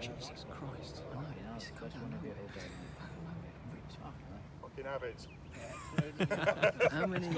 Jesus Christ. I know. It's got Fucking have it. How many?